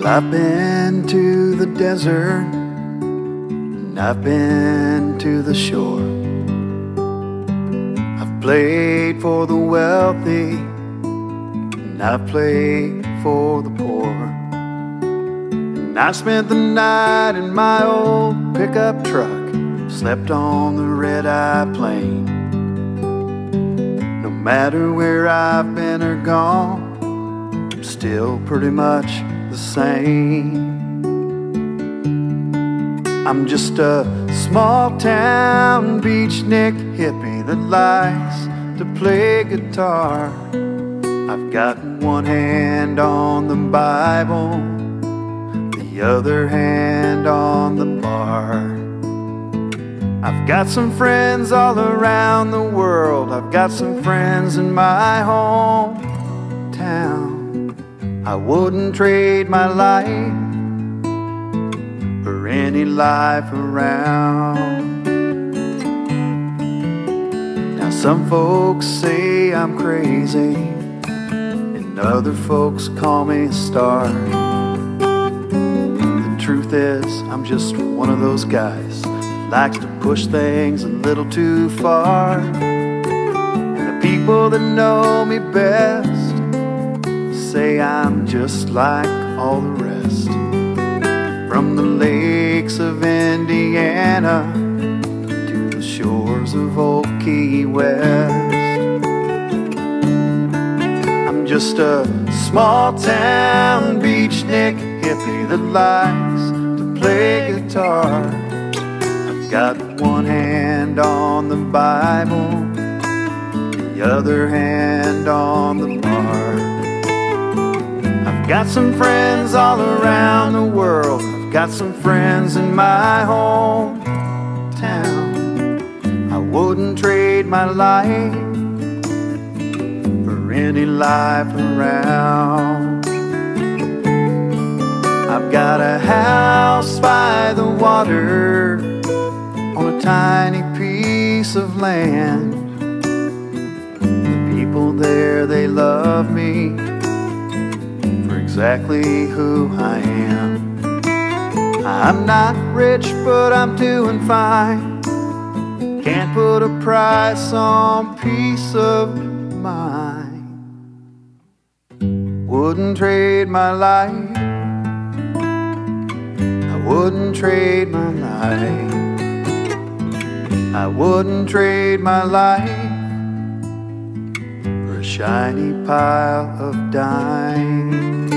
Well, I've been to the desert, and I've been to the shore. I've played for the wealthy, and I've played for the poor. And I spent the night in my old pickup truck, slept on the red eye plane. No matter where I've been or gone, I'm still pretty much the same. I'm just a small town beach beachnik hippie that likes to play guitar. I've got one hand on the Bible, the other hand on the bar. I've got some friends all around the world. I've got some friends in my hometown. I wouldn't trade my life for any life around. Now, some folks say I'm crazy, and other folks call me a star. The truth is, I'm just one of those guys that likes to push things a little too far. And the people that know me best say I'm just like all the rest. From the lakes of Indiana to the shores of old Key West. I'm just a small town beach beachnik hippie that likes to play guitar. I've got one hand on the Bible, the other hand on the got some friends all around the world. I've got some friends in my hometown. I wouldn't trade my life for any life around. I've got a house by the water on a tiny piece of land. The people there, they love me exactly who I am. I'm not rich, but I'm doing fine. Can't put a price on peace of mind. Wouldn't trade my life. I wouldn't trade my life. I wouldn't trade my life for a shiny pile of dimes.